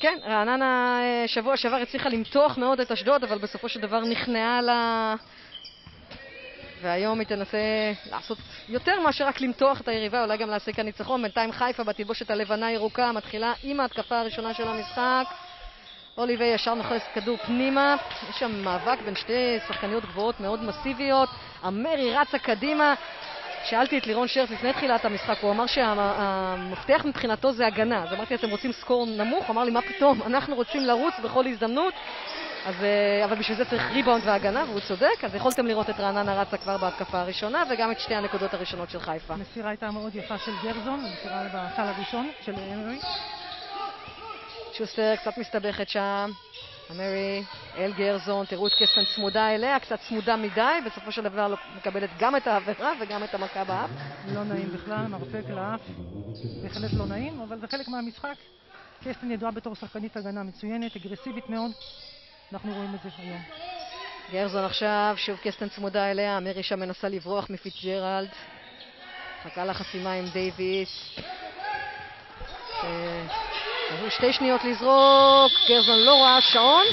כן, רעננה אה, שבוע שעבר הצליחה למתוח מאוד את אשדוד, אבל בסופו של דבר נכנעה לה... והיום היא תנסה לעשות יותר מאשר רק למתוח את היריבה, אולי גם להשיג כאן ניצחון. בינתיים חיפה בתלבושת הלבנה ירוקה מתחילה עם ההתקפה הראשונה של המשחק. אוליבי ישר נוחס כדור פנימה, יש שם מאבק בין שתי שחקניות גבוהות מאוד מסיביות. אמרי רצה קדימה, שאלתי את לירון שרף לפני תחילת המשחק, הוא אמר שהמפתח מבחינתו זה הגנה. אז אמרתי, אתם רוצים סקור נמוך? הוא אמר לי, מה פתאום? אנחנו רוצים לרוץ בכל הזדמנות. אז, אה, אבל בשביל זה צריך ריבאונד והגנה, והוא צודק, אז יכולתם לראות את רעננה רצה כבר בהתקפה הראשונה, וגם את שתי הנקודות הראשונות של חיפה. המסירה הייתה מאוד יפה של גרזון, המסירה בסל הראשון של אמרי. שוסטר קצת מסתבכת שם. אמרי, אל גרזון, תראו את קסטן צמודה אליה, קצת צמודה מדי, בסופו של דבר לא מקבלת גם את העבירה וגם את המכה באף. לא נעים בכלל, מרפק לאף, בהחלט לא נעים, אבל זה חלק מהמשחק. קסטן ידועה בתור שחקנית הגנה מצוינת, אגרסיבית מאוד, אנחנו רואים את זה היום. גרזון עכשיו, שוב קסטן צמודה אליה, אמרי שם מנסה לברוח מפיטג'רלד. מחכה לחסימה עם דייוויס. עברו שתי שניות לזרוק, גרזון לא רואה שעון.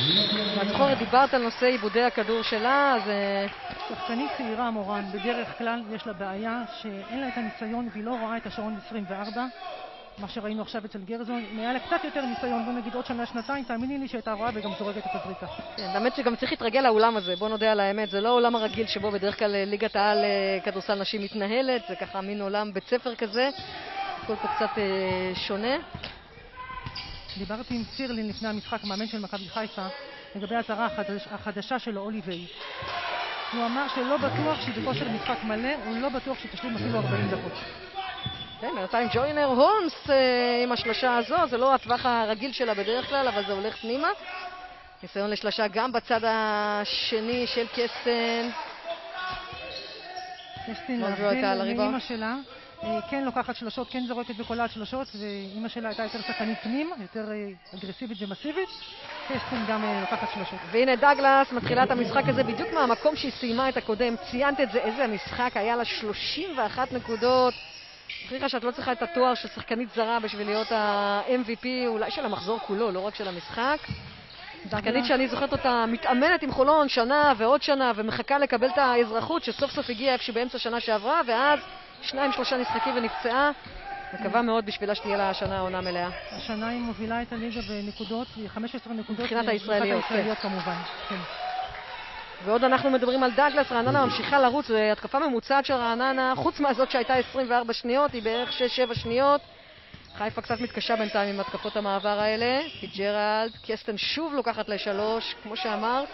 מה זאת אומרת דיברת על נושא עיבודי הכדור שלה, אז... אה, שחקנית צעירה מורן, בדרך כלל יש לה בעיה שאין לה את הניסיון והיא לא רואה את השעון 24. מה שראינו עכשיו אצל גרזון, אם היה לה קצת יותר ניסיון, בוא נגיד עוד שנה, שנתיים, תאמיני לי שהייתה רואה וגם זורקת את הזריקה. כן, האמת שגם צריך להתרגל לאולם הזה, בוא נודה על האמת, זה לא העולם הרגיל שבו בדרך כלל אה, ליגת העל אה, כדורסל נשים מתנהלת, זה ככה מין עולם בית ספר כזה, הכל פה קצת אה, שונה. דיברתי עם סירלין לפני המשחק, המאמן של מכבי חיפה, לגבי הזרה החדש, החדשה שלו, אוליבי. הוא אמר שלא בטוח שהיא בכושר משחק מלא, הוא לא בטוח שהיא תשלים אפילו 40 דקות. כן, בינתיים ג'וינר הולמס אה, עם השלושה הזו, זה לא הטווח הרגיל שלה בדרך כלל, אבל זה הולך פנימה. ניסיון לשלושה גם בצד השני של קסטן. קסטן, להבדיל מאימא שלה, כן לוקחת שלושות, כן זורקת בקולת שלושות, ואימא שלה הייתה יותר שחקנית פנים, יותר אה, אגרסיבית ומסיבית. קסטין גם אה, לוקחת שלושות. והנה דגלס מתחילה את המשחק הזה בדיוק מהמקום שהיא סיימה את הקודם. ציינת את זה, איזה משחק, היה לה 31 נקודות. הוכיחה שאת לא צריכה את התואר של שחקנית זרה בשביל להיות ה-MVP, אולי של המחזור כולו, לא רק של המשחק. שחקנית שאני זוכרת אותה מתאמנת עם חולון שנה ועוד שנה ומחכה לקבל את האזרחות שסוף סוף הגיעה איפשהו באמצע שנה שעברה ואז שניים שלושה משחקים ונפצעה. מקווה מאוד בשבילה שתהיה לה השנה עונה מלאה. השנה היא מובילה את הליגה בנקודות, 15 נקודות. מבחינת הישראליות, כן. כמובן, כן. ועוד אנחנו מדברים על דאגלס, רעננה ממשיכה לרוץ, התקפה ממוצעת של רעננה, חוץ מהזאת שהייתה 24 שניות, היא בערך 6-7 שניות. חיפה קצת מתקשה בינתיים עם התקפות המעבר האלה. פיצג'רלד, קסטן שוב לוקחת לשלוש, כמו שאמרת.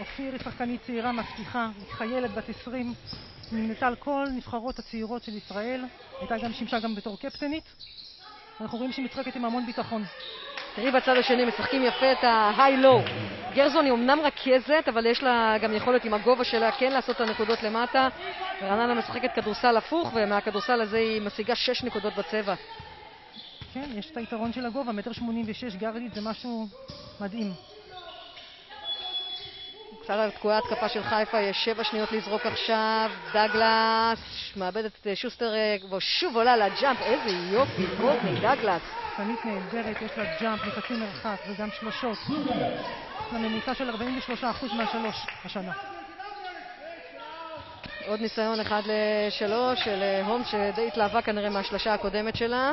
אופיר היא שחקנית צעירה, מבטיחה, חיילת בת 20, נמנתה על כל נבחרות הצעירות של ישראל, הייתה גם, שימשה גם בתור קפטנית. אנחנו רואים שהיא משחקת עם המון ביטחון. תראי בצד השני, משחקים יפה את ה high-low. גרזון היא אמנם רכזת, אבל יש לה גם יכולת עם הגובה שלה כן לעשות את הנקודות למטה. רעננה משחקת כדורסל הפוך, ומהכדורסל הזה היא משיגה 6 נקודות בצבע. כן, יש את היתרון של הגובה, מטר שמונים ושש גרדית זה משהו מדהים. קצרה תקועה התקפה של חיפה, יש שבע שניות לזרוק עכשיו, דגלס מאבדת את אה, שוסטר אה, ושוב עולה לג'אמפ, איזה יופי, קורטני, דגלס. שחקנית נהדרת, יש לה ג'אמפ מחצי מרחק וגם שלושות. לממוצע של 43% מהשלוש השנה. עוד ניסיון אחד לשלוש של אה, הום שדי התלהבה כנראה מהשלשה הקודמת שלה.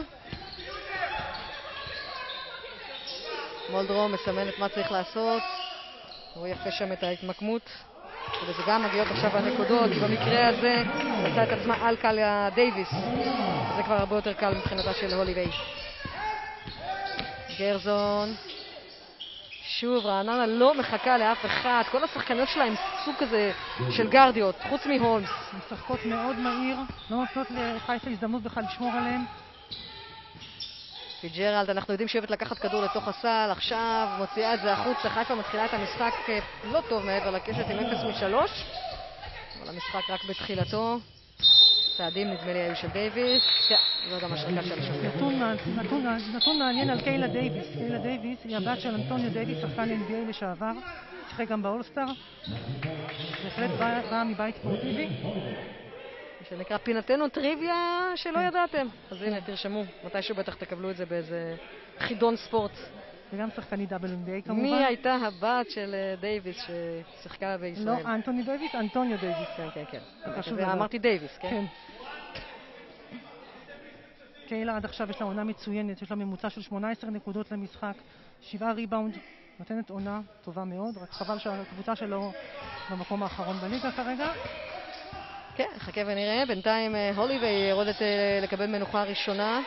מולדרום מסמנת מה צריך לעשות. הוא יפה שם את ההתמקמות. וזה גם מגיעות עכשיו הנקודות, במקרה הזה עשה את עצמה על קליה דייוויס. זה כבר הרבה יותר קל מבחינתה של הולי ויי. גרזון. שוב, רעננה לא מחכה לאף אחד. כל השחקניות שלה הם סוג כזה של גארדיות, חוץ מהולמס. משחקות מאוד מהיר, לא נותנות לחיפה הזדמנות בכלל לשמור עליהם. פיצג'רלד, אנחנו יודעים שהיא אוהבת לקחת כדור לתוך הסל, עכשיו מוציאה את זה החוצה, חיפה מתחילה את המשחק אה, לא טוב מעבר לקשת עם 0 מ-3, אבל המשחק רק בתחילתו. צעדים נדמה לי היו של דייוויס, כן, זו גם השריקה של השופט. נתון מעניין על קיילה דייוויס, קיילה דייוויס היא הבת של אנטוניו דייוויס, שחקן NBA לשעבר, שיחק גם באולסטאר, בהחלט באה מבית ספורטיבי. שנקרא פינתנו טריוויה שלא ידעתם. אז הנה, תרשמו, מתישהו בטח תקבלו את זה באיזה חידון ספורט. וגם שחקנית WNBA כמובן. מי הייתה הבת של אה, דייוויס ששיחקה בישראל? לא אנטוני דייוויס, אנטוניו דייוויס. כן, כן, כן. אמרתי דייוויס, כן? כן. קיילה עד עכשיו יש לה עונה מצוינת, יש לה ממוצע של 18 נקודות למשחק, 7 ריבאונד, נותנת עונה טובה מאוד, רק חבל שהקבוצה שלו במקום האחרון בליגה כרגע. כן, חכה ונראה. בינתיים אה, הוליווי יורדת אה, לקבל מנוחה ראשונה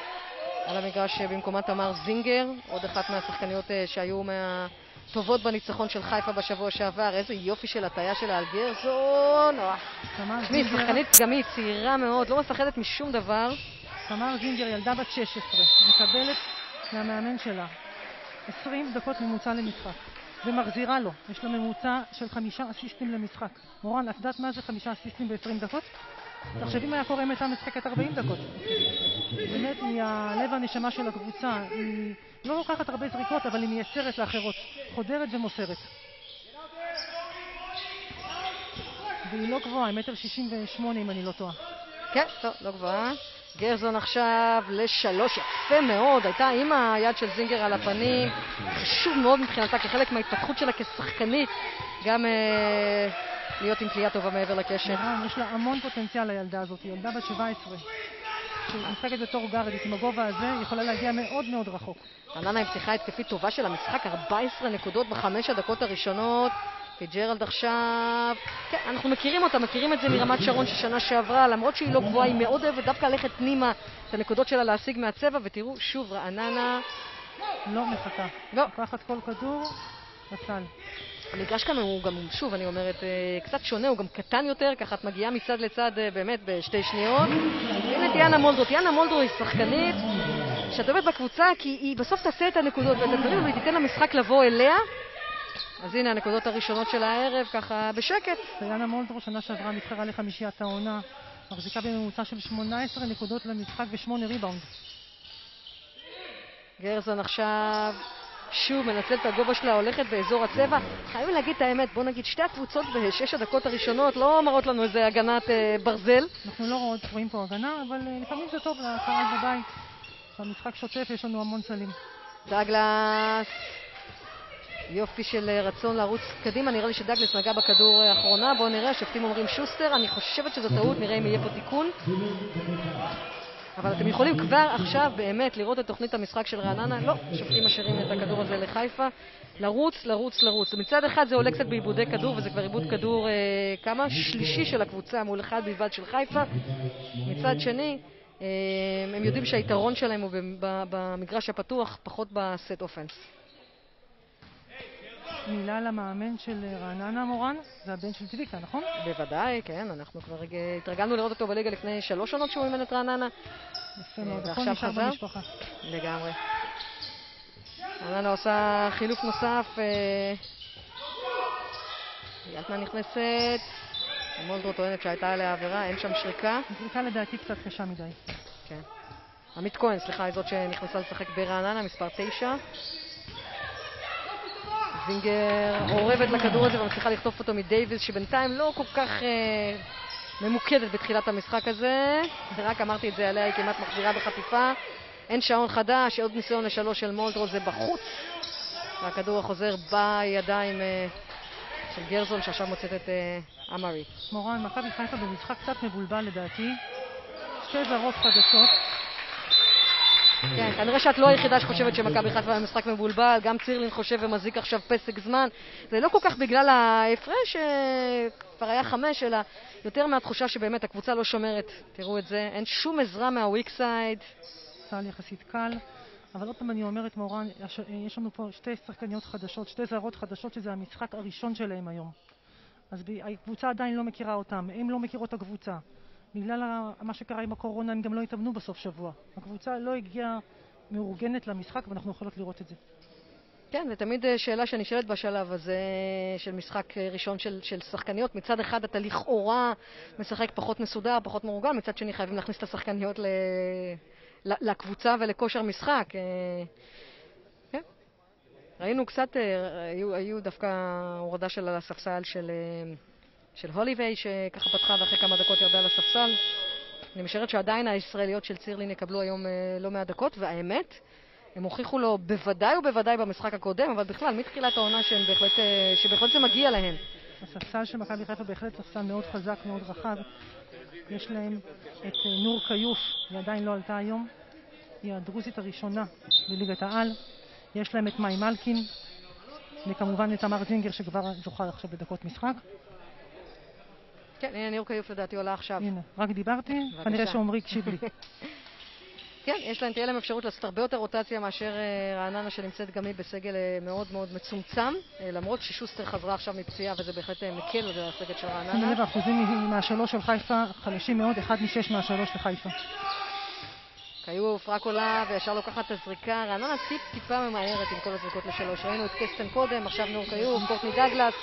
על המגרש אה, במקומה תמר זינגר, עוד אחת מהשחקניות שהיו מהטובות בניצחון של חיפה בשבוע שעבר. איזה יופי של הטיה שלה על גרזון. תשמעי, שחקנית גם היא צעירה מאוד, לא מפחדת משום דבר. תמר זינגר, ילדה בת 16, מקבלת מהמאמן שלה 20 דקות ממוצע למשחק, ומחזירה לו. יש לו ממוצע של חמישה אסיסטים למשחק. מורן, את יודעת מה זה חמישה אסיסטים ב-20 דקות? תחשבי מה היה קורה אם הייתה משחקת 40 דקות. באמת, היא הלב הנשמה של הקבוצה. היא לא לוקחת הרבה זריקות, אבל היא מייצרת לאחרות. חודרת ומוסרת. והיא לא גבוהה, היא מטר שישים ושמונה אם אני לא טועה. כן, טוב, לא גבוהה. גרזון עכשיו לשלוש, יפה מאוד, הייתה עם היד של זינגר על הפנים, חשוב מאוד מבחינתה כחלק מההתפתחות שלה כשחקנית, גם אה, להיות עם תלייה טובה מעבר לקשר. מרן, יש לה המון פוטנציאל לילדה הזאת, היא ילדה בת 17. שמשחקת בתור גארדית, עם הגובה הזה, יכולה להגיע מאוד מאוד רחוק. רעננה עם פתיחה התקפית טובה של המשחק, 14 נקודות בחמש הדקות הראשונות. פיג'רלד עכשיו, כן, אנחנו מכירים אותה, מכירים את זה מרמת שרון של שנה שעברה, למרות שהיא לא גבוהה, היא מאוד אוהבת דווקא ללכת פנימה את הנקודות שלה להשיג מהצבע, ותראו, שוב, רעננה, לא מחכה. לא. לוקחת כל כדור, לסל. המגרש כאן הוא גם, שוב, אני אומרת, אה, קצת שונה, הוא גם קטן יותר, ככה את מגיעה מצד לצד אה, באמת בשתי שניות. הנה טיאנה מולדרו, טיאנה מולדרו היא שחקנית שאת אוהבת בקבוצה כי היא בסוף תעשה את הנקודות ואת הדברים והיא תיתן למשחק לבוא אליה. אז הנה הנקודות הראשונות של הערב, ככה בשקט. דיאנה מולדרו שנה שעברה נבחרה לחמישיית העונה, מחזיקה בממוצע של 18 נקודות למשחק ו-8 ריבאונד. גרזון עכשיו שוב מנצלת את הגובה שלה, הולכת באזור הצבע. חייבים להגיד את האמת, בוא נגיד, שתי הקבוצות בשש הדקות הראשונות לא מראות לנו איזה הגנת אה, ברזל. אנחנו לא רואות, רואים פה הגנה, אבל אה, לפעמים זה טוב לקהל בבית. במשחק שוטף יש לנו המון סלים. דגלס, יופי של אה, רצון לרוץ קדימה, נראה לי שדגלס נגע בכדור אה, האחרונה, בואו נראה, השופטים אומרים שוסטר, אני חושבת שזו טעות, נראה אם יהיה פה תיקון. אבל אתם יכולים כבר עכשיו באמת לראות את תוכנית המשחק של רעננה, לא, השופטים משאירים את הכדור הזה לחיפה. לרוץ, לרוץ, לרוץ. מצד אחד זה עולה קצת בעיבודי כדור, וזה כבר עיבוד כדור אה, כמה? שלישי של הקבוצה מול אחד בלבד של חיפה. מצד שני, אה, הם יודעים שהיתרון שלהם הוא במגרש הפתוח, פחות בסט אופנס. מילה למאמן של אה, רעננה מורן, זה הבן של צביקה, נכון? בוודאי, כן, אנחנו כבר רגע- התרגלנו לראות אותו בליגה לפני שלוש עונות שהוא אימן את רעננה. יפה אה, מאוד, הכל ועכשיו נשאר? במשפחה. לגמרי. רעננה עושה חילוף נוסף. אה, ילטמן נכנסת. מולדרו טוענת שהייתה עליה עבירה, אין שם שריקה. זריקה לדעתי קצת קשה מדי. כן. עמית כהן, סליחה, היא זאת שנכנסה לשחק ברעננה, מספר תשע. זינגר אורבת לכדור הזה ומצליחה לחטוף אותו מדייוויס, שבינתיים לא כל כך אה, ממוקדת בתחילת המשחק הזה. ורק אמרתי את זה עליה, היא כמעט מחזירה בחטיפה. אין שעון חדש, עוד ניסיון לשלוש של מולדרו, זה בחוץ. והכדור החוזר בידיים אה, של גרזון, שעכשיו מוצאת את אה, אמרי. מורן, מכבי חיפה במשחק קצת מבולבל לדעתי. שתי זרות חדשות. כן, כנראה שאת לא היחידה שחושבת שמכבי חיפה במשחק מבולבל, גם צירלין חושב ומזיק עכשיו פסק זמן. זה לא כל כך בגלל ההפרש, אה, כבר היה חמש, אלא יותר מהתחושה שבאמת הקבוצה לא שומרת. תראו את זה, אין שום עזרה מהוויק סייד. סל יחסית קל. אבל עוד פעם אני אומרת, מורן, יש, יש לנו פה שתי שחקניות חדשות, שתי זרות חדשות, שזה המשחק הראשון שלהם היום. אז הקבוצה עדיין לא מכירה אותם, הם לא מכירות את הקבוצה. בגלל מה שקרה עם הקורונה, הם גם לא התאמנו בסוף שבוע. הקבוצה לא הגיעה מאורגנת למשחק, ואנחנו יכולות לראות את זה. כן, ותמיד אה, שאלה שנשאלת בשלב הזה של משחק אה, ראשון של, של שחקניות. מצד אחד אתה לכאורה משחק פחות מסודר, פחות מאורגן, מצד שני חייבים להכניס את השחקניות ל... לקבוצה ולכושר משחק. אה, כן. ראינו קצת, אה, היו, היו דווקא הורדה של הספסל של, אה, של הוליווי, שככה פתחה ואחרי כמה דקות ירדה לספסל. אני משערת שעדיין הישראליות של צירלין יקבלו היום אה, לא מעט דקות, והאמת, הם הוכיחו לו בוודאי ובוודאי במשחק הקודם, אבל בכלל, מתחילת העונה בהחלט, אה, שבהחלט זה מגיע להם. הספסל של מכבי חיפה בהחלט ספסל מאוד חזק, מאוד רחב. יש להם את אה, נור כיוף, היא עדיין לא עלתה היום, היא הדרוזית הראשונה בליגת העל. יש להם את מאי מלקין, וכמובן את תמר זינגר שכבר זוכה עכשיו בדקות משחק. כן, הנה ניר כיוף לדעתי עולה עכשיו. הנה, רק דיברתי, כנראה שעמרי הקשיב לי. כן, יש להם, תהיה להם אפשרות לעשות הרבה יותר רוטציה מאשר אה, רעננה שנמצאת גם היא בסגל אה, מאוד מאוד מצומצם, אה, למרות ששוסטר חזרה עכשיו מפציעה וזה בהחלט מקל על הסגל של רעננה. שימי לב, האחוזים מהשלוש של חיפה חלשים מאוד, אחד משש מהשלוש לחיפה. כיוף רק עולה וישר לוקחת את הזריקה, רעננה טיפ טיפה ממהרת עם כל הזריקות לשלוש. ראינו את קסטן קודם, עכשיו נור כיוף, קורטני דגלס.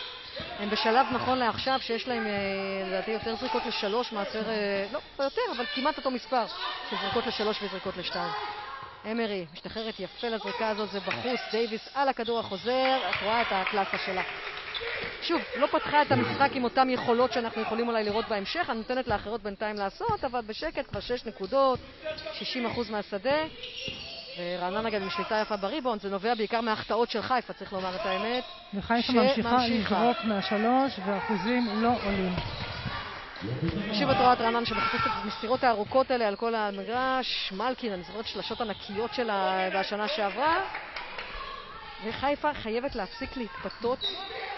הם בשלב נכון לעכשיו שיש להם אה, לדעתי יותר זריקות לשלוש מאשר, אה, לא, לא יותר, אבל כמעט אותו מספר של זריקות לשלוש וזריקות לשתיים. אמרי משתחררת יפה לזריקה הזאת, זה בחוץ, דייוויס על הכדור החוזר, את רואה את הקלאסה שלה. שוב, לא פתחה את המשחק עם אותן יכולות שאנחנו יכולים אולי לראות בהמשך, אני נותנת לאחרות בינתיים לעשות, אבל בשקט כבר שש נקודות, 60% מהשדה. ורעננה גם עם שליטה יפה בריבאונד, זה נובע בעיקר מההחטאות של חיפה, צריך לומר את האמת. וחיפה ממשיכה לזרוק מהשלוש, והאחוזים לא עולים. שוב את רואה את רעננה שמחפשת את המסירות הארוכות האלה על כל המגרש. מלקין, אני זוכרת שלשות ענקיות שלה בשנה שעברה. וחיפה חייבת להפסיק להתפתות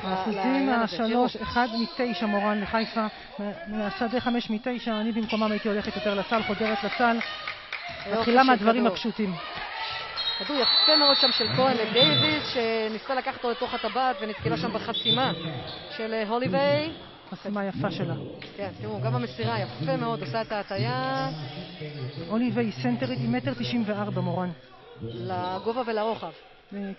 האחוזים מהשלוש, אחד מתשע מורן לחיפה, מהשדה חמש מתשע, אני במקומם הייתי הולכת יותר לסל, חודרת לסל, מתחילה מהדברים הפשוטים. כדור יפה מאוד שם של כהן לדייוויס, שניסתה לקחת אותו לתוך הטבעת ונתקלה שם בחסימה של אה, הוליווי. חסימה יפה שלה. כן, תראו, גם המסירה יפה מאוד, עושה את ההטייה. הוליווי סנטרית עם מטר תשעים וארבע מורן. לגובה ולרוחב.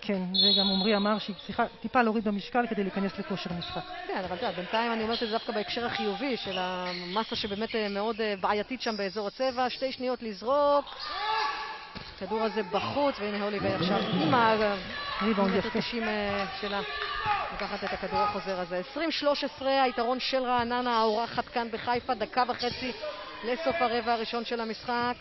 כן, וגם עמרי אמר שהיא צריכה טיפה להוריד במשקל כדי להיכנס לכושר משחק. כן, אבל יודע, בינתיים אני אומרת את זה דווקא בהקשר החיובי של המסה שבאמת אה, מאוד אה, בעייתית שם באזור הצבע. שתי שניות לזרוק. הכדור הזה בחוץ, והנה הוליבר עכשיו עם הריבאונד יפה אה, שלה. לקחת את הכדור החוזר הזה. 20-13, היתרון של רעננה, האורחת כאן בחיפה, דקה וחצי לסוף הרבע הראשון של המשחק.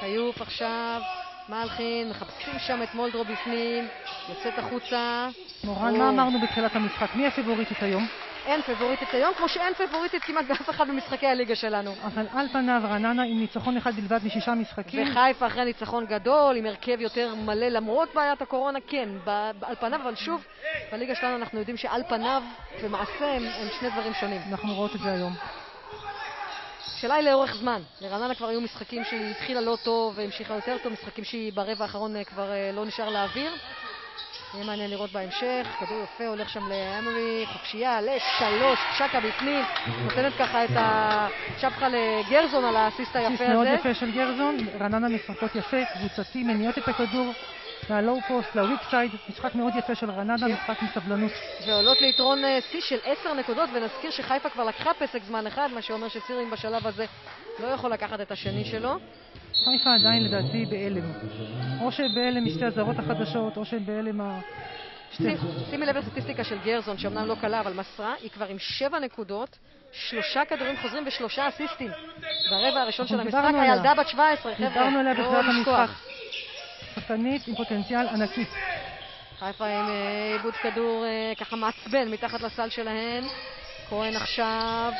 כיוף עכשיו. מלחין, מחפשים שם את מולדרו בפנים, יוצאת החוצה. מורן, מה אמרנו בתחילת המשחק? מי הפיבוריטית היום? אין פיבוריטית היום, כמו שאין פיבוריטית כמעט באף אחד במשחקי הליגה שלנו. אבל על פניו רעננה עם ניצחון אחד בלבד משישה משחקים. וחיפה אחרי ניצחון גדול, עם הרכב יותר מלא למרות בעיית הקורונה, כן, על פניו, אבל שוב, בליגה שלנו אנחנו יודעים שעל פניו ומעשה הם, הם שני דברים שונים. אנחנו רואות את זה היום. השאלה היא לאורך זמן. לרעננה כבר היו משחקים שהיא התחילה לא טוב והמשיכה יותר טוב, משחקים שהיא ברבע האחרון אה, כבר אה, לא נשאר לאוויר. יהיה מעניין לראות בהמשך, כדור יפה הולך שם לאמרי, חופשייה לשלוש, שקה בפנים, נותנת ככה את השפחה לגרזון על האסיסט היפה הזה. מאוד יפה של גרזון, רעננה משחקות יפה, קבוצתי, מניעות את הכדור, מה low post ל weak side, משחק מאוד יפה של רעננה, משחק עם סבלנות. ועולות ליתרון אה, שיא של עשר נקודות, ונזכיר שחיפה כבר לקחה פסק זמן אחד, מה שאומר שצירים בשלב הזה לא יכול לקחת את השני שלו. חיפה עדיין לדעתי בהלם. או שבהלם משתי הזרות החדשות, או שבהלם ה... שימי לב לסטטיסטיקה של גרזון, שאומנם לא קלה, אבל מסרה, היא כבר עם שבע נקודות, שלושה כדורים חוזרים ושלושה אסיסטים. ברבע הראשון של המשחק, הילדה בת 17, חבר'ה, בתחילת המשחק. שחקנית עם פוטנציאל ענקי. חיפה עם אה, עיבוד כדור אה, ככה מעצבן מתחת לסל שלהן. כהן עכשיו.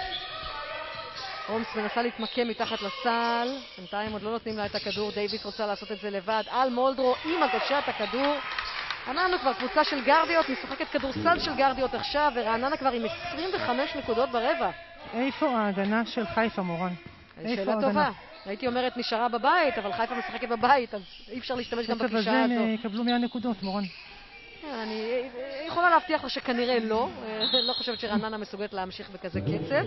רומס מנסה להתמקם מתחת לסל, בינתיים עוד לא נותנים לה את הכדור, דייוויס רוצה לעשות את זה לבד, על מולדרו עם הגשת הכדור. אמרנו כבר, קבוצה של גרדיות, משחקת כדורסל של גרדיות עכשיו, ורעננה כבר עם 25 נקודות ברבע. איפה ההגנה של חיפה, מורן? שאלה טובה. הייתי אומרת נשארה בבית, אבל חיפה משחקת בבית, אז אי אפשר להשתמש גם הזה הם יקבלו 100 נקודות, מורן. כן, אני יכולה להבטיח לך שכנראה לא. לא חושבת שרעננה מסוגלת להמשיך בכזה קצב.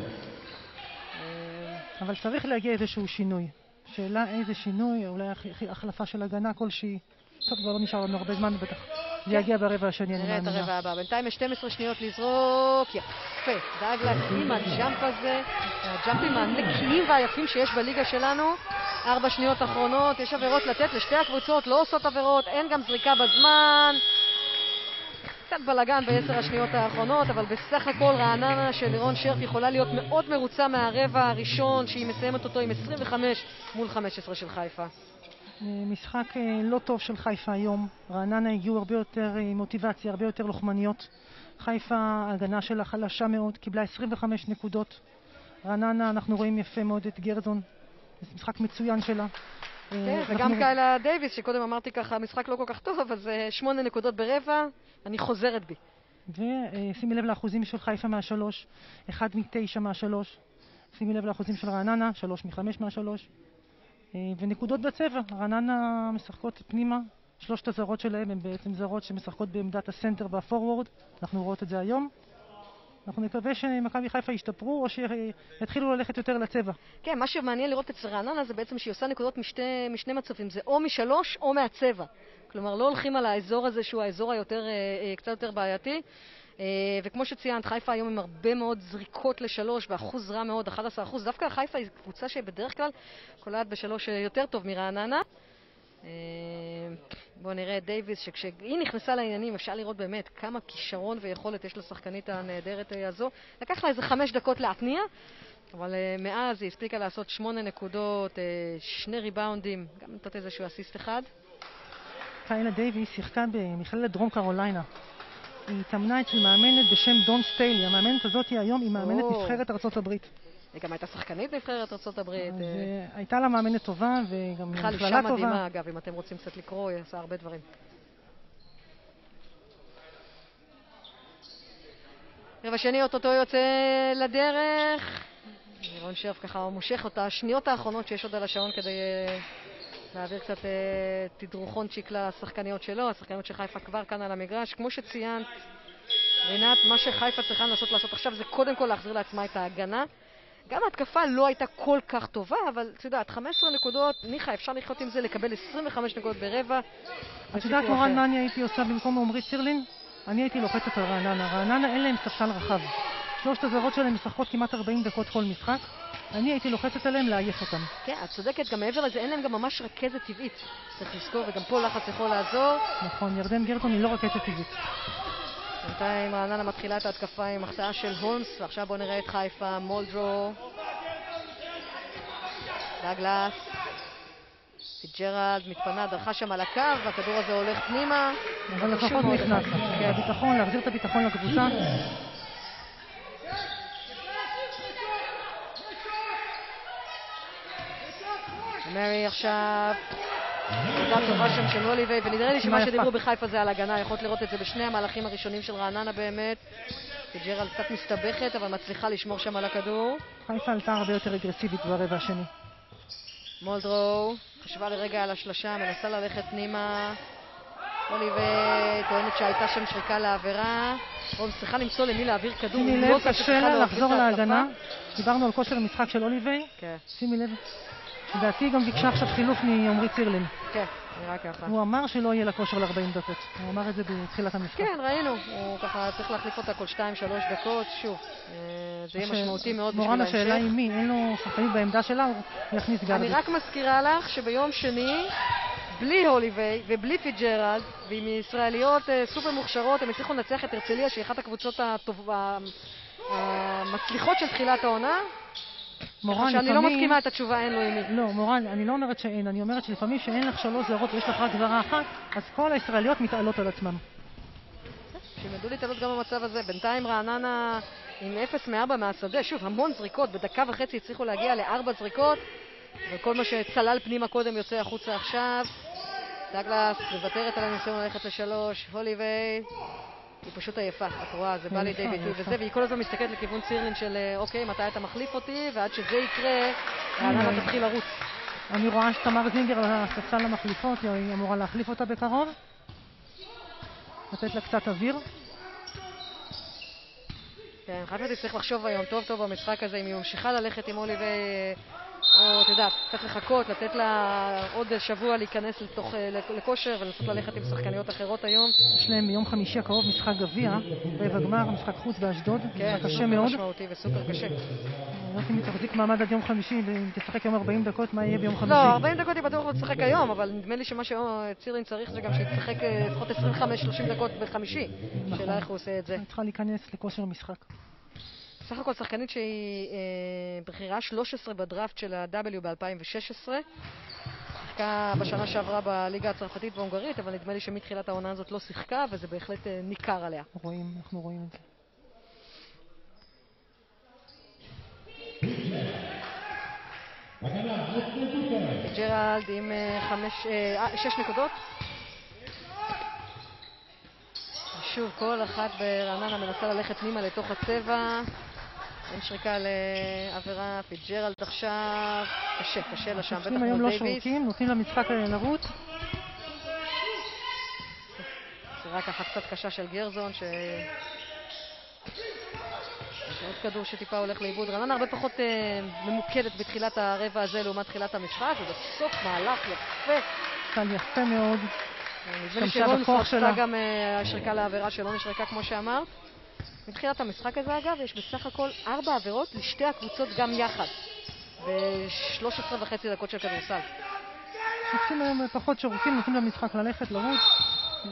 אבל צריך להגיע איזשהו שינוי. שאלה איזה שינוי, אולי החלפה של הגנה כלשהי. טוב, כבר לא נשאר לנו הרבה זמן בטח. זה יגיע ברבע השני, אני מאמינה. נראה את הרבע הבא. בינתיים יש 12 שניות לזרוק. יפה. דאגלס עם הג'אמפ הזה. הג'אמפים הנקיים והיפים שיש בליגה שלנו. ארבע שניות אחרונות. יש עבירות לתת לשתי הקבוצות, לא עושות עבירות, אין גם זריקה בזמן. קצת בלאגן בעשר השניות האחרונות, אבל בסך הכל רעננה של לירון שרף יכולה להיות מאוד מרוצה מהרבע הראשון, שהיא מסיימת אותו עם 25 מול 15 של חיפה. משחק אה, לא טוב של חיפה היום. רעננה הגיעו הרבה יותר עם אה, מוטיבציה, הרבה יותר לוחמניות. חיפה, ההגנה שלה חלשה מאוד, קיבלה 25 נקודות. רעננה, אנחנו רואים יפה מאוד את גרזון, זה משחק מצוין שלה. כן, אה, וגם קיילה דייוויס, שקודם אמרתי ככה, משחק לא כל כך טוב, אבל זה שמונה נקודות ברבע, אני חוזרת בי. ושימי לב לאחוזים של חיפה מהשלוש, אחד מתשע מהשלוש. שימי לב לאחוזים של רעננה, שלוש מחמש מהשלוש. אה, ונקודות בצבע, רעננה משחקות פנימה, שלושת הזרות שלהם הן בעצם זרות שמשחקות בעמדת הסנטר והפורוורד, אנחנו רואות את זה היום. אנחנו נקווה שמכבי חיפה ישתפרו או שיתחילו ללכת יותר לצבע. כן, מה שמעניין לראות אצל רעננה זה בעצם שהיא עושה נקודות משתי, משני מצבים, זה או משלוש או מהצבע. כלומר, לא הולכים על האזור הזה שהוא האזור היותר, אה, אה, קצת יותר בעייתי. אה, וכמו שציינת, חיפה היום עם הרבה מאוד זריקות לשלוש, באחוז רע מאוד, 11 אחוז. דווקא חיפה היא קבוצה שבדרך כלל קולעת בשלוש יותר טוב מרעננה. בואו נראה את דייוויס, שכשהיא נכנסה לעניינים אפשר לראות באמת כמה כישרון ויכולת יש לשחקנית הנהדרת הזו. לקח לה איזה חמש דקות להתניע, אבל מאז היא הספיקה לעשות שמונה נקודות, שני ריבאונדים, גם נתנה איזשהו אסיסט אחד. קיילה דייוויס שיחקה במכללת דרום קרוליינה. היא התאמנה אצל מאמנת בשם דון סטיילי. המאמנת הזאת היום היא מאמנת נבחרת ארצות הברית. היא גם הייתה שחקנית נבחרת ארצות הברית. אה. הייתה לה מאמנת טובה וגם מכללה טובה. בכלל אישה מדהימה, אגב, אם אתם רוצים קצת לקרוא, היא עושה הרבה דברים. רבע שני אוטוטו יוצא לדרך. לירון שרף ככה מושך אותה, השניות האחרונות שיש עוד על השעון כדי אה, להעביר קצת אה, תדרוכונצ'יק לשחקניות שלו, השחקניות של חיפה כבר כאן על המגרש. כמו שציינת, רינת, מה שחיפה צריכה לנסות לעשות עכשיו זה קודם כל להחזיר לעצמה את ההגנה. גם ההתקפה לא הייתה כל כך טובה, אבל את יודעת, 15 נקודות, ניחא, אפשר לחיות עם זה, לקבל 25 נקודות ברבע. את יודעת, מורן, מה אני הייתי עושה במקום עמרי סירלין? אני הייתי לוחצת על רעננה. רעננה אין להם ספסל רחב. שלושת הזרות שלהם משחקות כמעט 40 דקות כל משחק. אני הייתי לוחצת עליהם לעייף אותם. כן, את צודקת, גם מעבר לזה אין להם גם ממש רכזת טבעית. צריך לזכור, וגם פה לחץ יכול לעזור. נכון, ירדן גרזון היא לא רכזת טבעית. בינתיים רעננה מתחילה את ההתקפה עם החטאה של הולמס, ועכשיו בואו נראה את חיפה, מולדרו, דאגלס, פיג'רלד מתפנה, דרכה שם על הקו, והכדור הזה הולך פנימה. אבל לפחות נכנס. כן. הביטחון, להחזיר את הביטחון לקבוצה. מרי עכשיו עבודה טובה שם של אוליבי, ונראה לי שמה שדיברו בחיפה זה על הגנה, יכולת לראות את זה בשני המהלכים הראשונים של רעננה באמת. ג'רלד קצת מסתבכת, אבל מצליחה לשמור שם על הכדור. חיפה עלתה הרבה יותר אגרסיבית ברבע השני. מולדרו, חשבה לרגע על השלושה, מנסה ללכת פנימה. אוליבי טוענת שהייתה שם שריקה לעבירה. רוב צריכה למצוא למי להעביר כדור. שימי לב, קשה לה לחזור להגנה. דיברנו על כושר המשחק של אוליבי. כן. שימי לב, לדעתי היא גם ביקשה עכשיו חילוף מעמרי צירלין. כן, נראה ככה. הוא אמר שלא יהיה לה כושר ל-40 דקות. הוא אמר את זה בתחילת המשחק. כן, ראינו. הוא ככה צריך להחליף אותה כל 2-3 דקות. שוב, אה, זה יהיה משמעותי מאוד בשביל ההמשך. מורן, השאלה היא מי, אין לו שחקנית בעמדה שלה, הוא יכניס גרדי. אני רק מזכירה לך שביום שני, בלי הוליווי ובלי פיג'רלד, ועם ישראליות אה, סופר מוכשרות, הם הצליחו לנצח את הרצליה, שהיא אחת הקבוצות המצליחות של תחילת העונה. מורן, לפעמים... שאני לא מסכימה את התשובה אין לו עם מי. לא, מורן, אני לא אומרת שאין, אני אומרת שלפעמים שאין לך שלוש זרות ויש לך רק זרה אחת, אז כל הישראליות מתעלות על עצמן. שילמדו להתעלות גם במצב הזה. בינתיים רעננה עם 0 מ-4 מהשדה, שוב, המון זריקות, בדקה וחצי הצליחו להגיע לארבע זריקות, וכל מה שצלל פנימה קודם יוצא החוצה עכשיו. דגלס מוותרת על הניסיון ללכת לשלוש, הוליווי היא פשוט עייפה, את רואה, זה בא לידי ביטוי וזה, והיא כל הזמן מסתכלת לכיוון צירלין של אה, אוקיי, מתי אתה מחליף אותי, ועד שזה יקרה, רעננה תתחיל לרוץ. אני רואה שתמר זינגר על הספסל המחליפות, היא אמורה להחליף אותה בקרוב. לתת לה קצת אוויר. כן, חיפה תצטרך לחשוב היום טוב טוב במשחק הזה, אם היא ממשיכה ללכת עם אוליבי או, את יודעת, קצת לחכות, לתת לה עוד שבוע להיכנס לתוך, אה, לכושר ולנסות ללכת עם שחקניות אחרות היום. יש להם ביום חמישי הקרוב משחק גביע, רבע גמר, משחק חוץ באשדוד, כן, משחק קשה מאוד. משמעותי וסופר קשה. לא יודעת אם היא תחזיק מעמד עד יום חמישי ואם תשחק היום 40 דקות, מה יהיה ביום חמישי? לא, 40 דקות היא בטוח לא תשחק היום, אבל נדמה לי שמה שצירין צריך זה גם שהיא תשחק אה, לפחות 25-30 דקות בחמישי. נכון. שאלה איך הוא עושה את זה. היא צריכה להיכנס לכושר משחק. סך הכל שחקנית שהיא אה, בחירה 13 בדראפט של ה-W ב-2016. שיחקה בשנה שעברה בליגה הצרפתית וההונגרית, אבל נדמה לי שמתחילת העונה הזאת לא שיחקה, וזה בהחלט אה, ניכר עליה. רואים, אנחנו רואים את זה. פיג'רלד עם אה, חמש, אה, אה, שש נקודות. שוב, כל אחת ברעננה מנסה ללכת פנימה לתוך הצבע. אין שריקה לעבירה, פיג'רלד עכשיו. קשה, קשה לה שם, בטח השופטים היום מול לא. שורקים, נותנים למשחק אה, לרוץ. זה רק ככה קצת קשה של גרזון, ש... יש עוד כדור שטיפה הולך לאיבוד. רעננה הרבה פחות אה, ממוקדת בתחילת הרבע הזה לעומת תחילת המשחק, ובסוף מהלך יפה. סל יפה מאוד. נדמה לי שלה. גם אה, השריקה לעבירה שלא נשרקה כמו שאמרת. מתחילת המשחק הזה אגב, יש בסך הכל ארבע עבירות לשתי הקבוצות גם יחד. ב-13 וחצי דקות של כדורסל. היום אה, פחות שורקים, נותנים למשחק ללכת, לרוץ.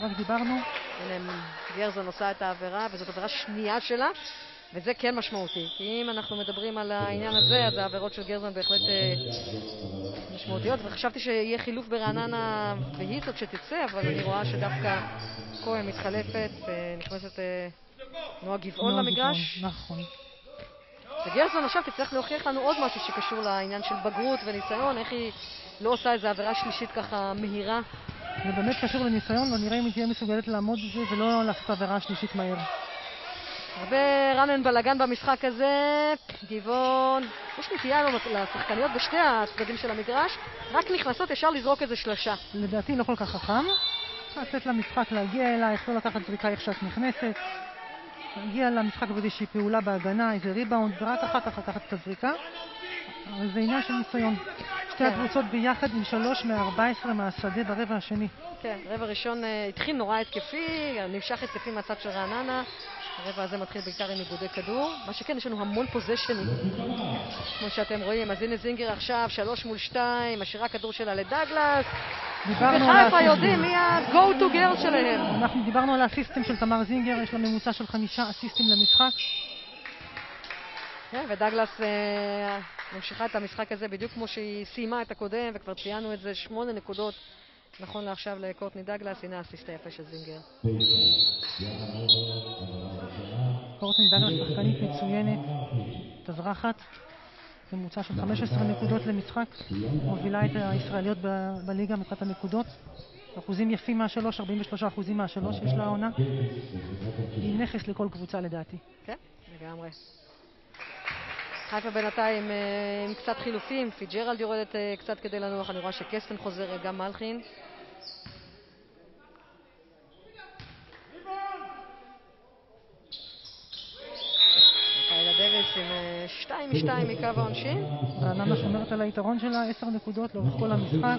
רק דיברנו. הנה, גרזון עושה את העבירה, וזאת עבירה שנייה שלה, וזה כן משמעותי. כי אם אנחנו מדברים על העניין הזה, אז העבירות של גרזון בהחלט אה, משמעותיות, וחשבתי שיהיה חילוף ברעננה והיא זאת שתצא, אבל אני רואה שדווקא כהן מתחלפת, אה, נכנסת אה, נועה גבעון למגרש. נכון. וגרזון עכשיו תצטרך להוכיח לנו עוד משהו שקשור לעניין של בגרות וניסיון, איך היא לא עושה איזו עבירה שלישית ככה מהירה. זה באמת קשור לניסיון, ונראה אם היא תהיה מסוגלת לעמוד בזה ולא לעשות עבירה שלישית מהר. הרבה and בלאגן במשחק הזה, גבעון, יש נטייה היום לשחקניות בשתי הצדדים של המגרש, רק נכנסות ישר לזרוק איזה שלושה. לדעתי לא כל כך חכם. לתת למשחק להגיע אלייך, לא לקחת זריקה איך שאת נכנסת. להגיע למשחק באיזושהי פעולה בהגנה, איזה ריבאונד, ורק אחר כך לקחת את הזריקה. אבל זה עניין של ניסיון. שתי כן. הקבוצות ביחד עם שלוש מ-14 מהשדה ברבע השני. כן, רבע ראשון אה, התחיל נורא התקפי, נמשך התקפי מהצד של רעננה. הרבע הזה מתחיל בעיקר עם איבודי כדור. מה שכן, יש לנו המון פוזיישנים, כמו שאתם רואים. אז הנה זינגר עכשיו, שלוש מול שתיים, משאירה כדור שלה לדגלס. דיברנו על וחיפה. יודעים מי ה-go to girl שלהם. אנחנו דיברנו על הסיסטם של תמר זינגר, יש לה ממוצע של חמישה אסיסטים למשחק. כן, ודגלס אה, ממשיכה את המשחק הזה בדיוק כמו שהיא סיימה את הקודם, וכבר ציינו את זה, שמונה נקודות נכון לעכשיו לקורטני דגלס, הנה האסיסט היפה של זינגר. קורטני דגלס שחקנית מצוינת, תזרחת, ממוצע של 15 נקודות למשחק, מובילה את הישראליות בליגה מבחינת הנקודות. אחוזים יפים מהשלוש, 43 אחוזים מהשלוש יש לה העונה. היא נכס לכל קבוצה לדעתי. כן, לגמרי. חיפה בינתיים אה, עם קצת חילופים, פיג'רלד יורדת אה, קצת כדי לנוח, אני רואה שקסטן חוזרת, גם מלחין. קיילה דייוויס עם אה, שתיים משתיים מקו העונשין. רעננה שומרת על היתרון שלה, 10 נקודות לאורך כל המשחק.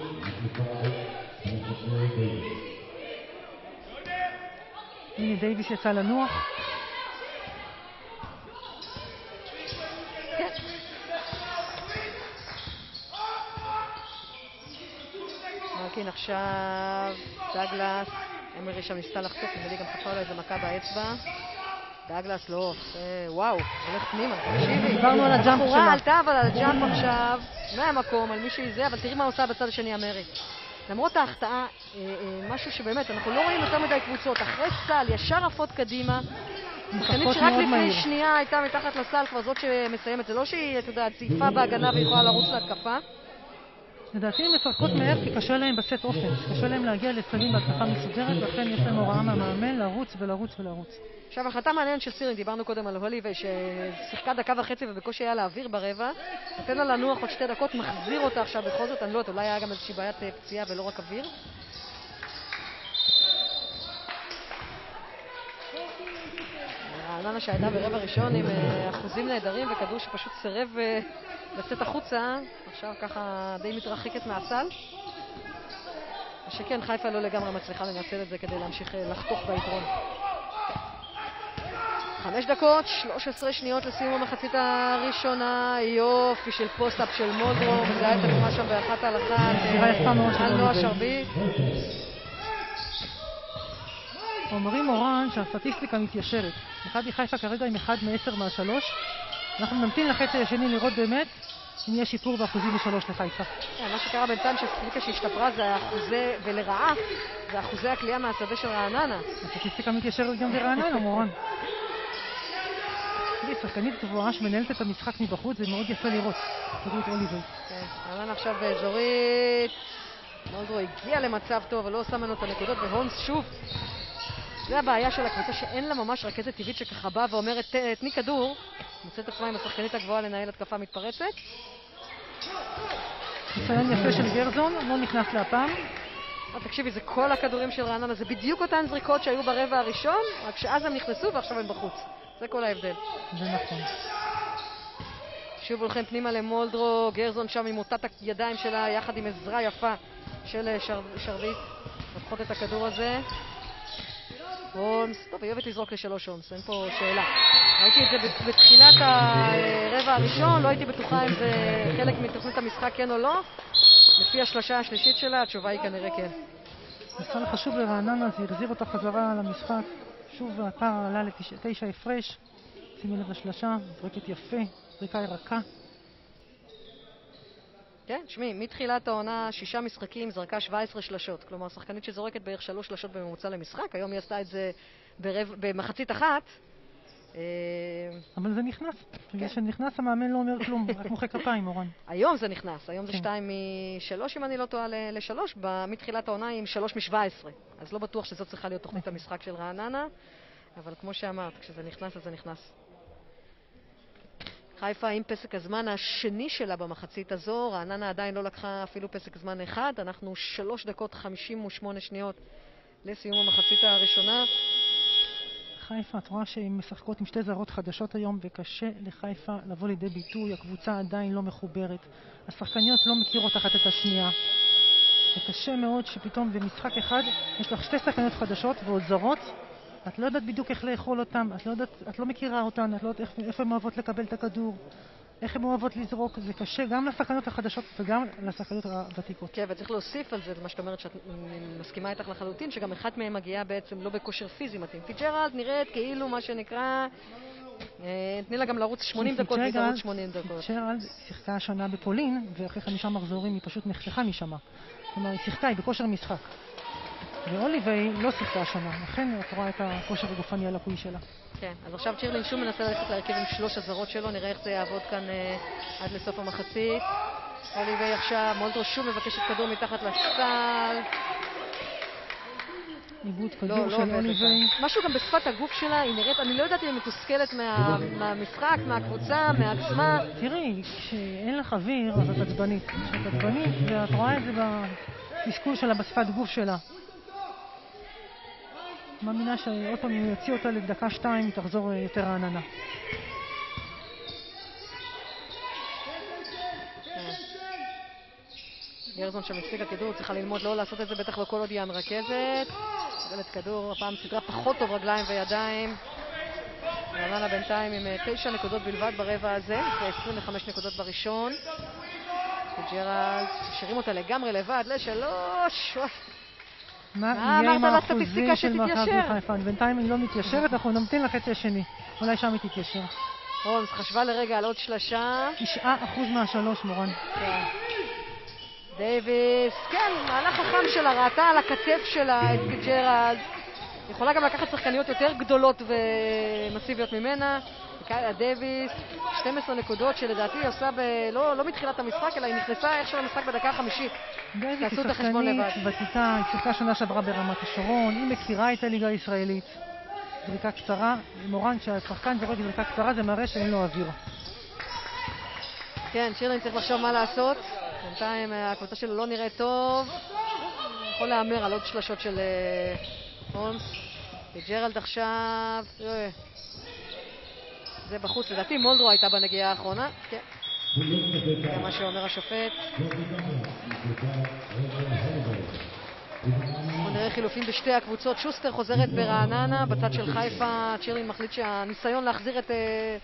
הנה דייוויס יצא לנוח. כן. מלכין עכשיו, דגלס, אמרי שם ניסתה לחטוף, נדמה לי גם חטפה לה איזה מכה באצבע. דגלס לא, אה, וואו, הולך פנימה, תקשיבי. דיברנו על ה jump שלה. עלתה אבל על ה jump עכשיו, מהמקום, על מישהי זה, אבל תראי מה עושה בצד השני אמרי. למרות ההחטאה, אה, אה, משהו שבאמת, אנחנו לא רואים יותר מדי קבוצות. אחרי סל, ישר עפות קדימה. שחקנית שרק לפני מהיר. שנייה הייתה מתחת לסל, כבר זאת שמסיימת. זה לא שהיא, את יודעת, זייפה בהגנה ויכולה לרוץ להתקפה. לדעתי הן מפרקות מהר כי קשה להן ב set offense, קשה להן להגיע לסלים בהתקפה מסודרת, לכן יש להן הוראה מהמאמן לרוץ ולרוץ ולרוץ. עכשיו, החלטה מעניינת של סירין, דיברנו קודם על הוליווי, ששיחקה דקה וחצי ובקושי היה להעביר ברבע. נותן לה לנוח עוד שתי דקות, מחזיר אותה עכשיו בכל זאת, אני לא יודעת, אולי היה גם איזושהי בעיית אה, פציעה ולא רק אוויר. רעננה שהייתה ברבע ראשון עם אה, אחוזים נהדרים וכדור שפשוט סירב אה, לצאת החוצה, עכשיו ככה די מתרחקת מהסל. שכן, חיפה לא לגמרי מצליחה לנצל את זה כדי להמשיך אה, לחתוך ביתרון. חמש דקות, 13 שניות לסיום המחצית הראשונה, יופי של פוסט-אפ של מולדרום, זה היה את התנועה שם באחת על אחת, על נועה. שרביט. אומרים מורן שהסטטיסטיקה מתיישרת. מכבי חיפה כרגע עם אחד מעשר מהשלוש. אנחנו נמתין לחצי השני לראות באמת אם יש שיפור באחוזים משלוש לחיפה. כן, מה שקרה בינתיים שהסטטיסטיקה שהשתפרה זה האחוזי, ולרעה, זה אחוזי הקליעה מהשדה של רעננה. הסטטיסטיקה מתיישרת גם ברעננה, מורן. תראי, שחקנית גבוהה שמנהלת את המשחק מבחוץ, זה מאוד יפה לראות. תראו את אוליבר. כן, רעננה עכשיו באזורית. מולדרו הגיע למצב טוב, אבל לא עושה ממנו את הנקודות, והונס שוב. זה הבעיה של הקבוצה שאין לה ממש רכזת טבעית שככה באה ואומרת, "ת- תני כדור, מוצאת עצמה עם השחקנית הגבוהה לנהל התקפה מתפרצת. ניסיון יפה של גרזון, לא נכנס לה הפעם. אבל תקשיבי, זה כל הכדורים של רעננה, זה בדיוק אותן זריקות שהיו ברבע הראשון, רק שאז הם נכנסו ועכשיו הם בחוץ. זה כל ההבדל. זה נכון. שוב הולכים פנימה למולדרו, גרזון שם עם מוטת הידיים שלה, יחד עם עזרה יפה של אה, שר, שרביט. לוקחות את הכדור הזה. הולמס, טוב, היא אוהבת לזרוק לשלוש הולמס, אין פה שאלה. ראיתי את זה בת- בתחילת הרבע הראשון, לא הייתי בטוחה אם זה חלק מתוכנית המשחק כן או לא. לפי השלושה השלישית שלה, התשובה היא כנראה כן. ניסיון חשוב לרעננה, זה החזיר אותה חזרה למשחק. שוב הפער עלה לתשע הפרש. שימי לב לשלושה, זרקת יפה, זריקה ירקה. כן, תשמעי, מתחילת העונה, שישה משחקים, זרקה 17 שלשות. כלומר, שחקנית שזורקת בערך שלוש שלשות בממוצע למשחק, היום היא עשתה את זה ברב... במחצית אחת. אה, אבל זה נכנס. בגלל שנכנס המאמן לא אומר כלום, רק מוחא כפיים, מורן. היום זה נכנס, היום זה כן. שתיים משלוש, אם אני לא טועה, לשלוש, מתחילת העונה היא עם שלוש משבע עשרה. אז לא בטוח שזאת צריכה להיות תוכנית המשחק של רעננה, אבל כמו שאמרת, כשזה נכנס, אז זה נכנס. חיפה עם פסק הזמן השני שלה במחצית הזו, רעננה עדיין לא לקחה אפילו פסק זמן אחד, אנחנו שלוש דקות חמישים ושמונה שניות לסיום המחצית הראשונה. חיפה, את רואה שהן משחקות עם שתי זרות חדשות היום, וקשה לחיפה לבוא לידי ביטוי, הקבוצה עדיין לא מחוברת. השחקניות לא מכירות אחת את השנייה. וקשה מאוד שפתאום במשחק אחד יש לך שתי שחקניות חדשות ועוד זרות, את לא יודעת בדיוק איך לאכול אותן, את לא, יודעת, את לא מכירה אותן, את לא יודעת איך, איפה הן אוהבות לקבל את הכדור, איך הן אוהבות לזרוק, זה קשה גם לשחקניות החדשות וגם לשחקניות הוותיקות. כן, וצריך להוסיף על זה, את מה שאת אומרת, שאת מסכימה איתך לחלוטין, שגם אחת מהן מגיעה בעצם לא בכושר פיזי מתאים. פיג'רלד נראית כאילו מה שנקרא, אה, תני לה גם לרוץ 80 דקות והיא תרוץ 80 דקות. פיג'רלד שיחקה השנה בפולין, ואחרי חמישה מחזורים היא פשוט נחתכה משם. כלומר, היא שיחקה, היא בכושר משחק. ואוליבי לא שיחקה השנה, לכן את רואה את הכושר הגופני הלקוי שלה. כן, אז עכשיו צירלין שוב מנסה ללכת להרכב עם שלוש הזרות שלו, נראה איך זה יעבוד כאן אה, עד לסוף המחצית. אוליבי עכשיו, מולדרו שוב מבקשת כדור מתחת לסל. עיבוד לא, כדור לא של עובד אוליבי. משהו גם בשפת הגוף שלה, היא נראית, אני לא יודעת אם היא מתוסכלת מה- מהמשחק, מהקבוצה, מעצמה. תראי, כשאין לך אוויר, אז את עצבנית. כשאת עצבנית, ואת רואה את זה בתסכול שלה, בשפת גוף שלה. מאמינה שעוד פעם, אם יוציא אותה לדקה שתיים, היא תחזור אה, יותר רעננה. גרזון שם הפסיקה כדור, צריכה ללמוד לא לעשות את זה, בטח לא כל עוד היא המרכזת. מקבלת כדור, הפעם סדרה פחות טוב רגליים וידיים. רעננה בינתיים עם אה, תשע נקודות בלבד ברבע הזה, אחרי 25 נקודות בראשון. וג'רלד, משאירים אותה לגמרי לבד לשלוש. מה יהיה עם אמרת האחוזים של מכבי שתתיישר? חיפה? בינתיים היא לא מתיישרת, אנחנו נמתין לחצי השני. אולי שם היא תתיישר. הולמס חשבה לרגע על עוד שלושה. תשעה אחוז מהשלוש, מורן. דייוויס, כן, מהלך חכם שלה, ראתה על הכתף שלה את פיג'רלד. יכולה גם לקחת שחקניות יותר גדולות ומסיביות ממנה. קיילה דייוויס, 12 נקודות שלדעתי היא עושה ב... לא, לא מתחילת המשחק, אלא היא נכנסה איכשהו למשחק בדקה החמישית. תעשו היא שחקנית. ותיקה, היא שיחקה שנה שעברה ברמת השרון, היא מכירה את הליגה הישראלית. זריקה קצרה, מורן, כשהשחקן זורק זריקה קצרה זה מראה שאין לו אוויר. כן, שירלין צריך לחשוב מה לעשות. בינתיים אה, הקבוצה שלו לא נראית טוב. יכול להמר על עוד שלשות של אה, הולמס. וג'רלד עכשיו... זה בחוץ, לדעתי מולדרו הייתה בנגיעה האחרונה, כן. זה מה שאומר השופט. בואו נראה חילופים בשתי הקבוצות. שוסטר חוזרת ברעננה, בצד של חיפה צ'ירלין מחליט שהניסיון להחזיר את אה,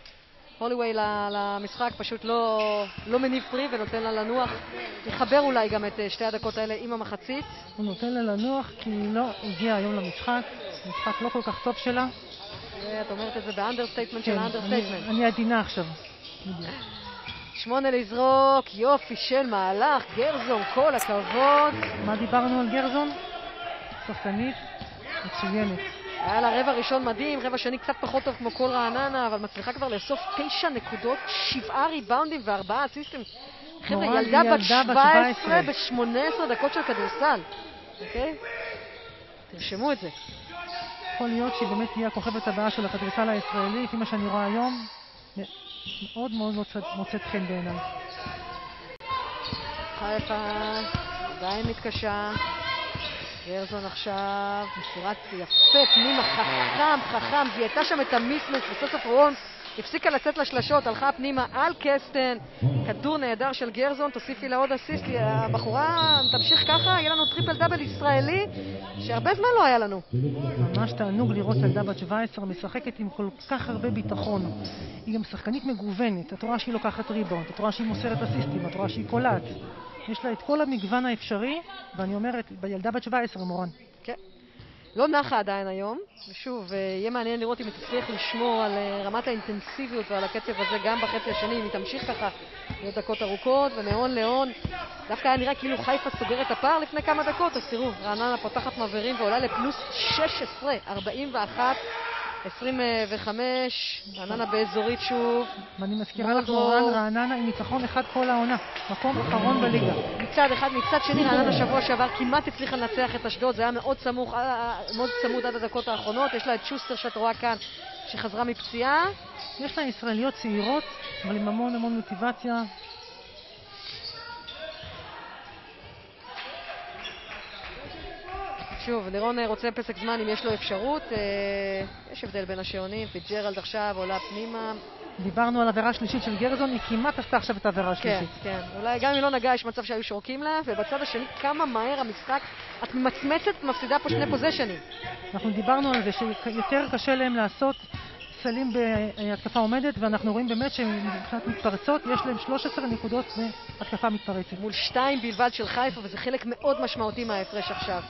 הוליווי למשחק פשוט לא, לא מניב פרי ונותן לה לנוח. לחבר אולי גם את אה, שתי הדקות האלה עם המחצית. הוא נותן לה לנוח כי היא לא הגיעה היום למשחק, משחק לא כל כך טוב שלה. את אומרת את זה ב understatement של ה understatement. אני עדינה עכשיו. שמונה לזרוק, יופי של מהלך, גרזון, כל הכבוד. מה דיברנו על גרזון? שחקנית מצוינת. היה לה רבע ראשון מדהים, רבע שני קצת פחות טוב כמו כל רעננה, אבל מצליחה כבר לאסוף תשע נקודות, שבעה ריבאונדים וארבעה אסיסטים. חבר'ה, ילדה בת 17 ב-18 דקות של כדורסל, אוקיי? תרשמו את זה. יכול להיות שהיא באמת תהיה הכוכבת הבאה של הכדורסל הישראלי, לפי מה שאני רואה היום. מאוד מאוד מוצאת חן בעיניי. חיפה עדיין מתקשה. גרזון עכשיו, מסירה יפה, פנימה, חכם, חכם, זיהתה שם את ה mismatch, וסוף סוף רון הפסיקה לצאת לשלשות, הלכה פנימה על קסטן, כדור נהדר של גרזון, תוסיפי לה עוד אסיסט, הבחורה תמשיך ככה, יהיה לנו triple double ישראלי, שהרבה זמן לא היה לנו. ממש תענוג לראות ילדה בת 17 משחקת עם כל כך הרבה ביטחון. היא גם שחקנית מגוונת, את רואה שהיא לוקחת ריבאונד, את רואה שהיא מוסרת אסיסטים, את רואה שהיא קולעת. יש לה את כל המגוון האפשרי, ואני אומרת, בילדה בת 17, מורן. לא נחה עדיין היום, ושוב, אה, יהיה מעניין לראות אם היא תצליח לשמור על אה, רמת האינטנסיביות ועל הקצב הזה גם בחצי השני, אם היא תמשיך ככה להיות דקות ארוכות, ומהון להון. דווקא היה נראה כאילו חיפה סוגר את הפער לפני כמה דקות, אז תראו, רעננה פותחת מבערים ועולה לפלוס 16, 41 25, רעננה באזורית שוב. ואני מזכירה לך, מורן, רעננה עם ניצחון אחד כל העונה. מקום אחרון בליגה. מצד אחד, מצד שני, רעננה שבוע שעבר כמעט הצליחה לנצח את אשדוד, זה היה מאוד סמוך, אה, מאוד צמוד עד הדקות האחרונות. יש לה את שוסטר שאת רואה כאן, שחזרה מפציעה. יש לה ישראליות צעירות, אבל עם המון המון מוטיבציה. שוב, לירון רוצה פסק זמן אם יש לו אפשרות. אה, יש הבדל בין השעונים, פיג'רלד עכשיו עולה פנימה. דיברנו על עבירה שלישית של גרזון, היא כמעט עשתה עכשיו את העבירה השלישית. כן, כן. אולי גם אם לא נגעה, יש מצב שהיו שורקים לה, ובצד השני, כמה מהר המשחק. את ממצמצת, מפסידה פה שני פוזיישנים. אנחנו דיברנו על זה שיותר קשה להם לעשות סלים בהתקפה עומדת, ואנחנו רואים באמת שמבחינת מתפרצות, יש להם 13 נקודות בהתקפה מתפרצת. מול שתיים בלבד של חיפה, וזה חלק מאוד משמעותי מההפרש עכשיו.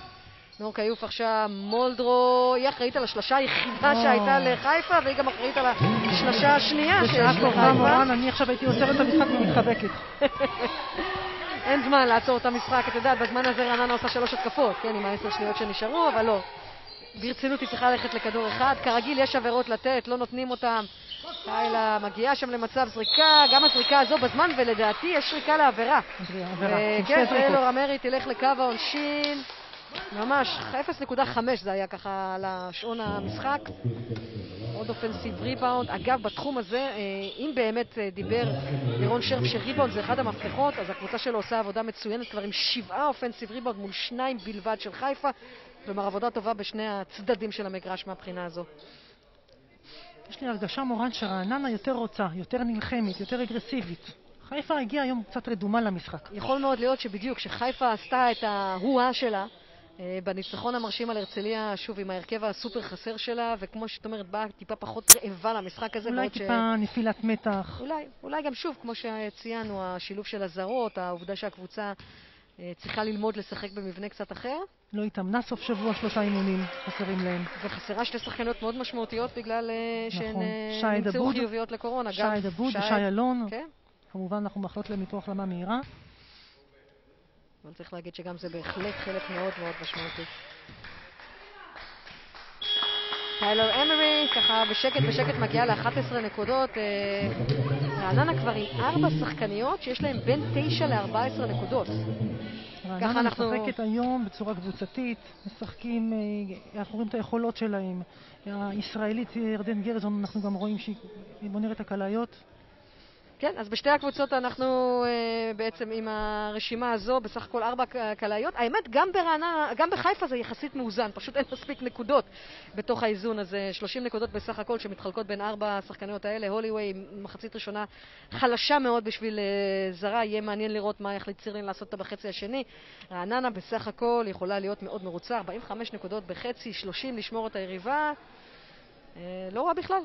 נור כיוף עכשיו, מולדרו, היא אחראית על השלושה היחידה שהייתה לחיפה, והיא גם אחראית על השלושה השנייה שיש לחיפה. אני עכשיו הייתי עוצרת את המשחק ומתחבקת. אין זמן לעצור את המשחק, את יודעת, בזמן הזה רעננה עושה שלוש התקפות, כן, עם העשר שניות שנשארו, אבל לא. ברצינות היא צריכה ללכת לכדור אחד. כרגיל יש עבירות לתת, לא נותנים אותם. קיילה מגיעה שם למצב זריקה, גם הזריקה הזו בזמן, ולדעתי יש שריקה לעבירה. עבירה. כן, טיילור אמרי תלך לקו העונשין. ממש, 0.5 זה היה ככה על שעון המשחק. עוד אופנסיב ריבאונד. אגב, בתחום הזה, אה, אם באמת אה, דיבר לירון שרף שריבאונד זה אחד המפתחות, אז הקבוצה שלו עושה עבודה מצוינת כבר עם שבעה אופנסיב ריבאונד מול שניים בלבד של חיפה. כלומר, עבודה טובה בשני הצדדים של המגרש מהבחינה הזו. יש לי הרגשה, מורן, שרעננה יותר רוצה, יותר נלחמת, יותר אגרסיבית. חיפה הגיעה היום קצת רדומה למשחק. יכול מאוד להיות שבדיוק, שחיפה עשתה את ההואה שלה, בניצחון המרשים על הרצליה, שוב, עם ההרכב הסופר חסר שלה, וכמו שאת אומרת, באה טיפה פחות רעבה למשחק הזה. אולי טיפה ש... נפילת מתח. אולי, אולי גם שוב, כמו שציינו, השילוב של הזרות, העובדה שהקבוצה אה, צריכה ללמוד לשחק במבנה קצת אחר. לא התאמנה סוף שבוע שלושה אימונים, חסרים להם. וחסרה שתי שחקניות מאוד משמעותיות בגלל אה, נכון. שהן נמצאו חיוביות לקורונה. שי דבוד ושי אלון. כן. כמובן אנחנו מאחלות להם ניתוח החלמה מהירה. אבל צריך להגיד שגם זה בהחלט חלק מאוד מאוד משמעותי. טיילר אמרי, ככה בשקט בשקט מגיעה ל-11 נקודות. אה, רעננה כבר עם ארבע שחקניות שיש להן בין 9 ל-14 נקודות. רעננה אנחנו... משחקת היום בצורה קבוצתית, משחקים, אה, אנחנו רואים את היכולות שלהם. הישראלית ירדן גרזון, אנחנו גם רואים שהיא בונרת הקלעיות. כן, אז בשתי הקבוצות אנחנו אה, בעצם עם הרשימה הזו, בסך הכל ארבע קלעיות. האמת, גם ברעננה, גם בחיפה זה יחסית מאוזן, פשוט אין מספיק נקודות בתוך האיזון הזה. 30 נקודות בסך הכל שמתחלקות בין ארבע השחקניות האלה. הוליווי, מחצית ראשונה חלשה מאוד בשביל אה, זרה, יהיה מעניין לראות מה יחליט צירלין לעשות אותה בחצי השני. רעננה בסך הכל יכולה להיות מאוד מרוצה, 45 נקודות בחצי, 30 לשמור את היריבה. אה, לא רע בכלל.